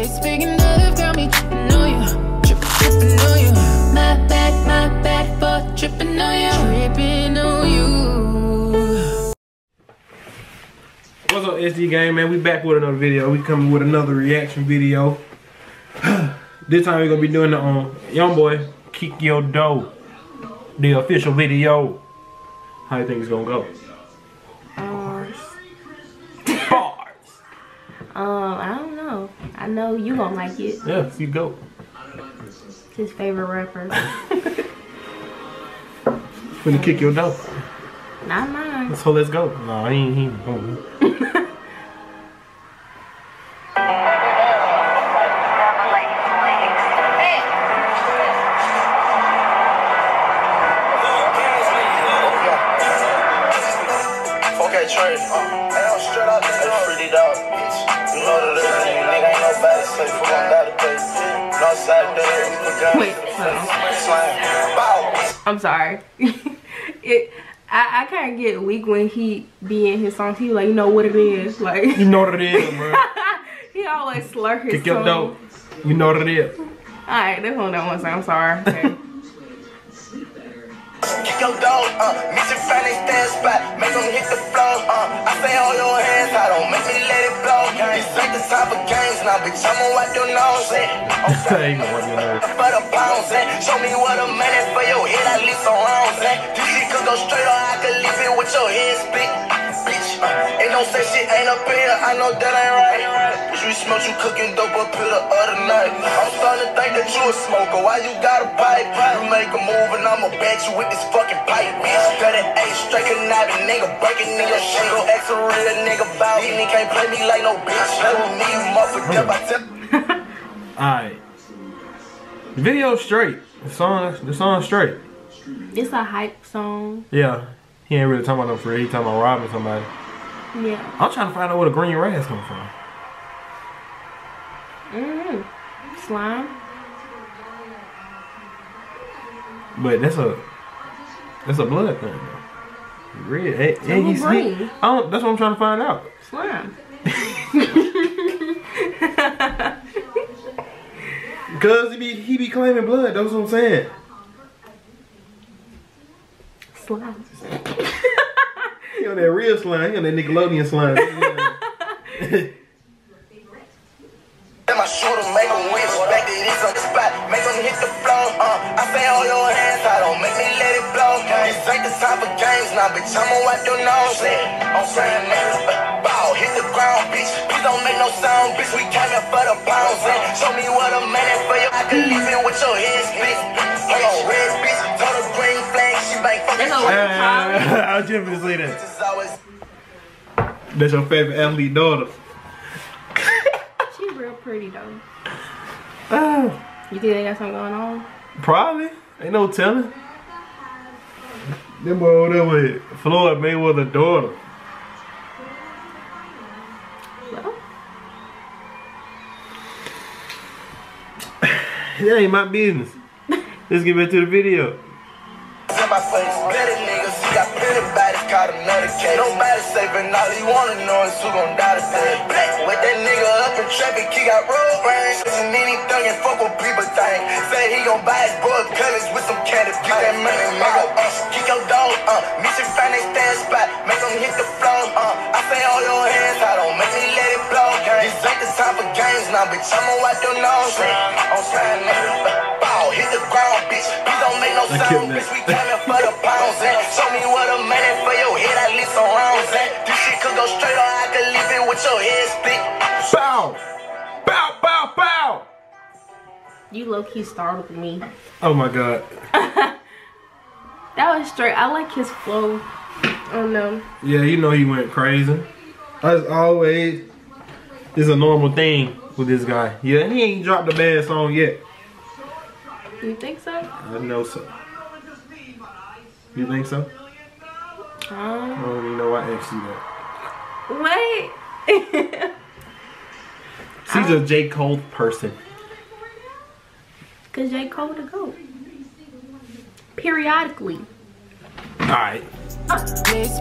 This big enough got me tripping on you. Tripping, tripping on you. My bad, my bad for tripping on you. Tripping on you. What's up, SD gang, man? We back with another video. We coming with another reaction video. this time we're gonna be doing the um, YoungBoy Kick Yo Door, the official video. How you think it's gonna go? Um, Bars. um, I don't know. I know you gonna like it. Yeah, you go. It's his favorite rapper. Finna kick your dough. Not mine. So let's go. No, he ain't. He ain't going. Okay, Trey. Uh, hey, I'm straight out the door. Pretty dog, Wait, to the hold on. face. Slam. Bow, bitch. I'm sorry. it. I, I kind of get weak when he be in his songs. He like, you know what it is. Like You know what it is, bro. he always slur his Kick your tongue. dough. You know what it is. All right, that's one that one song. I'm sorry. Okay. Kick your dog, uh, meet your friend and stand spot, make them hit the floor, uh, I say hold your hands, I don't make me let it blow, this ain't the time for games, now bitch, I'ma wipe your nose, I'm Hey, you know what you know. for the pounds, eh, show me what a man is for your head, at least some rounds, this shit could go straight or I could leave it with your head split, say shit ain't up here, I know that ain't right, bitch, we smoke you cooking dope up here the other night, I'm starting to think that you a smoker, why you got a pipe, you make a move and I'ma bet you with this fucking pipe, bitch, got an A straight conniving nigga, breaking in your shit, go X a real nigga bout, he can't play me like no bitch, play with me, you motherfucker, I tell Alright. Video straight. The song, the song straight. it's a hype song. Yeah. He ain't really talking about no free. He talking about robbing somebody. Yeah. I'm trying to find out where the green rags come from. Mm. Slime. But that's a that's a blood thing. though. Red. Hey, So hey, he's- green? I don't, that's what I'm trying to find out. Slime. Cause he be he be claiming blood. That's what I'm saying. Slime. He on that real slime. He on that Nickelodeon slime. My shooter make them wish back to this on the spot. Make them hit the floor. Uh, I say hold your hands, I don't make me let it blow. This ain't the time for games now, bitch. I'ma wipe your nose. I'm saying niggas, uh, bow, hit the ground, bitch. Please don't make no sound, bitch. We came here for the pounds. Show me what a man is for I was just gonna say that. This is That's your favorite athlete daughter. She real pretty though. Ah, You think they got something going on? probably. Ain't no telling. Them boy over there with Floyd Mayweather daughter. Well, That ain't my business. Let's get back to the video. Caught another case. Nobody saving, all he wanna know is who gon' die today. Wake that nigga up in traffic, he got road rage. Listen anything and fuck what people think. Say he gon' buy his boy colors with some candy. Get that money, nigga. Uh, kick your dog, uh, meet your friend, they stand spot. Make them hit the floor, uh. I say all your hands, I don't make me let it blow. This ain't the time for games now, bitch. I'ma wipe your nose. I'm saying, nigga, bow, hit the ground, bitch. Please don't make no sound, bitch. We coming for the pounds? Show me what could leave your head split. Bow! Bow, bow, bow! you low key startled me. Oh my god. That was straight. I like his flow. Oh no. Yeah, you know he went crazy. As always, it's a normal thing with this guy. Yeah, he ain't dropped a bad song yet. You think so? I know so. You think so? I Um, don't even know why I asked you that. wait. She's a J. Cole person. Cause J. Cole to go. Periodically. Alright. This